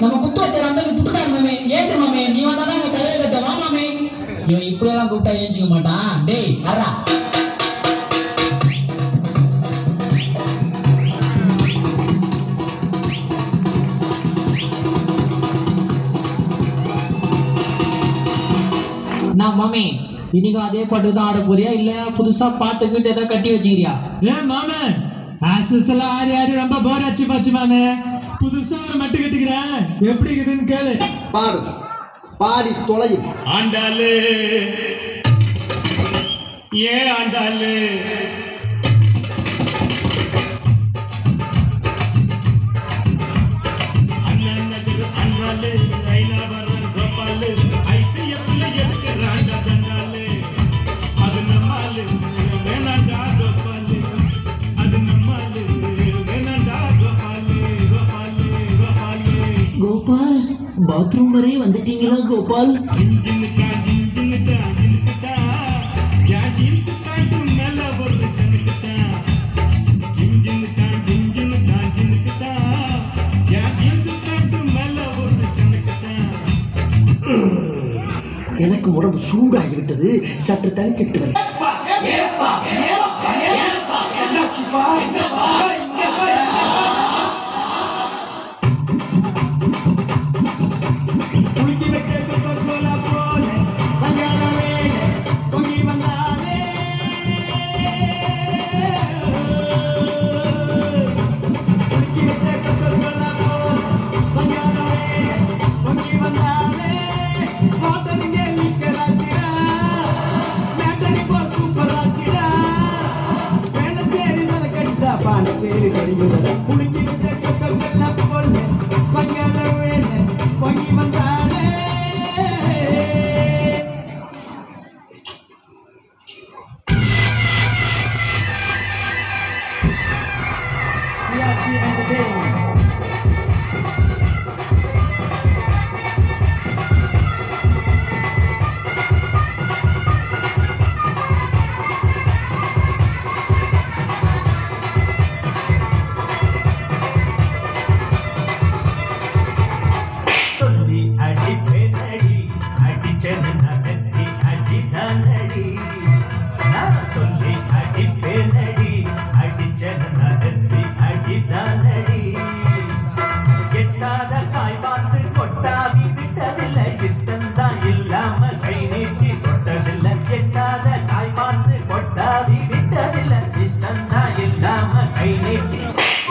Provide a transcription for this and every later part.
நம்ம குத்து வச்ச அந்த புட்டுக்காரு மாமே ஏத்து மாமே நீ வந்தாதான் அங்க கதையை கட்ட வா மாமே இவன் இப்படி எல்லாம் கூப்பிட்டா ஏஞ்சிக்க மாட்டான். டேய் அரா நான் மாமே இன்னைக்கும் அதே பாட்டு தான் ஆட போறியா? இல்ல புதுசா பாட்டு கிட்ட ஏதாவது கட்டி வச்சுக்கிறியா? ஏன் மாமே ஆசஸ் எல்லாம் ஆடி ஆடி ரொம்ப போர் அடிச்சு போச்சு மாமே. புதுசா ஒரு மட்டு கட்டிக்கிறேன். எப்படி இருக்குதுன்னு கேளு. பாடு. பாடி தொலையும். ஆண்டாளு. ஏன் ஆண்டாளு? அண்ணன் அண்ணாளு. கோபால் பாத்ரூம் வரை வந்துட்டீங்களா கோபால் ஜின்ஜினுக்கா ஜின்ஜினுக்கா ஜினுக்குட்டா யா சற்று இது மேல We are here in the day. சொல்லி அடிப்பேனடி அடிச்சது நகர்த்தி அடிதானடி நான் சொல்லி அடிப்பேனடி அடிச்சது நகர்த்தி அடிதானடி எட்டாத காய் பார்த்து கொட்டாவி விட்டதில்லை இஷ்டம்தான் இல்லாம கை நீட்டி கொட்டதில்லை. எட்டாத காய் பார்த்து கொட்டாவி விட்டதில்லை இஷ்டம்தான் இல்லாம கை நீட்டி.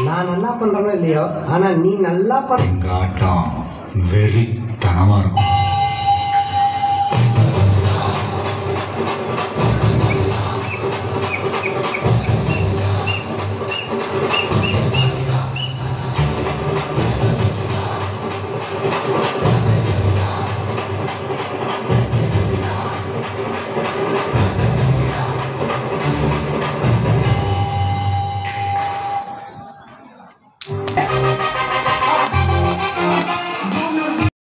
நான் நல்லா பண்றேனோ இல்லையோ? ஆனா நீ நல்லா பண்ற எங்க ஆட்டம் ধামা মারো